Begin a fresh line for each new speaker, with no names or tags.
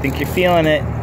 Think you're feeling it.